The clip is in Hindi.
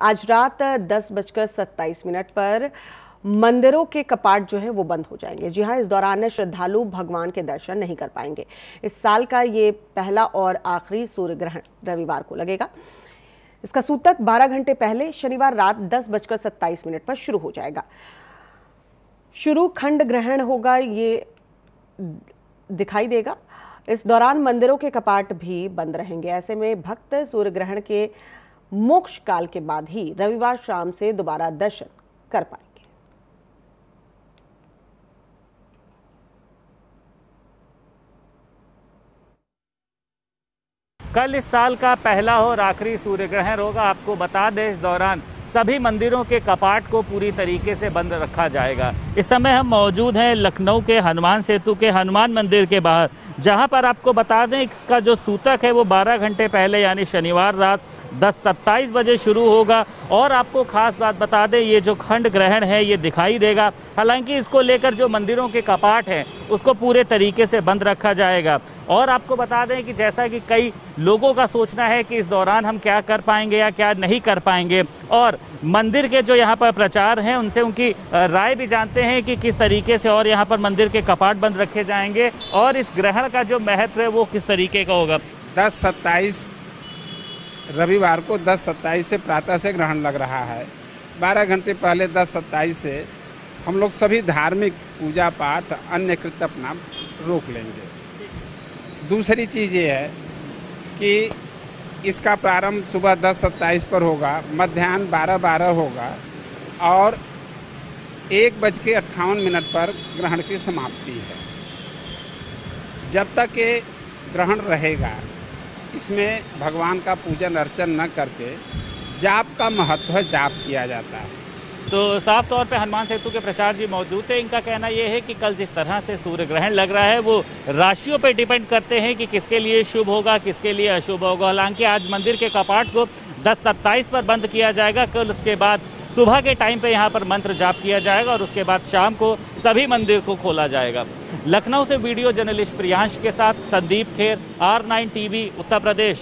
आज रात दस बजकर सत्ताईस मिनट पर मंदिरों के कपाट जो है वो बंद हो जाएँगे। जी हाँ इस दौरान श्रद्धालु भगवान के दर्शन नहीं कर पाएँगे। इस साल का ये पहला और आखिरी सूर्य ग्रहण रविवार को लगेगा। इसका सूतक 12 घंटे पहले शनिवार रात दस बजकर सत्ताईस मिनट पर शुरू हो जाएगा। शुरू खंड ग्रहण होगा, ये दिखाई देगा। इस दौरान मंदिरों के कपाट भी बंद रहेंगे। ऐसे में भक्त सूर्य ग्रहण के मोक्ष काल के बाद ही रविवार शाम से दोबारा दर्शन कर पाएँगे। कल इस साल का पहला और आखिरी सूर्य ग्रहण होगा। आपको बता दें, इस दौरान सभी मंदिरों के कपाट को पूरी तरीके से बंद रखा जाएगा। इस समय हम मौजूद हैं लखनऊ के हनुमान सेतु के हनुमान मंदिर के बाहर। जहाँ पर आपको बता दें, इसका जो सूतक है वो 12 घंटे पहले, यानी शनिवार रात दस सत्ताईस बजे शुरू होगा। और आपको खास बात बता दें, ये जो खंड ग्रहण है, ये दिखाई देगा। हालाँकि इसको लेकर जो मंदिरों के कपाट हैं, उसको पूरे तरीके से बंद रखा जाएगा। और आपको बता दें कि जैसा कि कई लोगों का सोचना है कि इस दौरान हम क्या कर पाएँगे या क्या नहीं कर पाएँगे। और मंदिर के जो यहाँ पर प्रचार हैं, उनसे उनकी राय भी जानते हैं कि किस तरीके से और यहाँ पर मंदिर के कपाट बंद रखे जाएँगे। और इस ग्रहण का जो महत्व है, वो किस तरीके का होगा? दस सत्ताईस रविवार को दस सत्ताईस से प्रातः से ग्रहण लग रहा है। बारह घंटे पहले दस सत्ताईस से हम लोग सभी धार्मिक पूजा पाठ, अन्य कृत अपना रोक लेंगे। दूसरी चीज़ ये है कि इसका प्रारंभ सुबह दस सत्ताईस पर होगा, मध्यान्ह बारह बारह होगा और एक बज के अट्ठावन मिनट पर ग्रहण की समाप्ति है। जब तक ये ग्रहण रहेगा इसमें भगवान का पूजन, अर्चन न करके जाप का महत्व जाप किया जाता है। तो साफ़ तौर पे हनुमान सेतु के प्रचार जी मौजूद थे। इनका कहना यह है कि कल जिस तरह से सूर्य ग्रहण लग रहा है, वो राशियों पे डिपेंड करते हैं कि किसके लिए शुभ होगा, किसके लिए अशुभ होगा। हालाँकि आज मंदिर के कपाट को दस सत्ताईस पर बंद किया जाएगा। कल उसके बाद सुबह के टाइम पे यहाँ पर मंत्र जाप किया जाएगा और उसके बाद शाम को सभी मंदिर को खोला जाएगा। लखनऊ से वीडियो जर्नलिस्ट प्रियांश के साथ Sandeep Kher, R nine TV, Uttar Pradesh.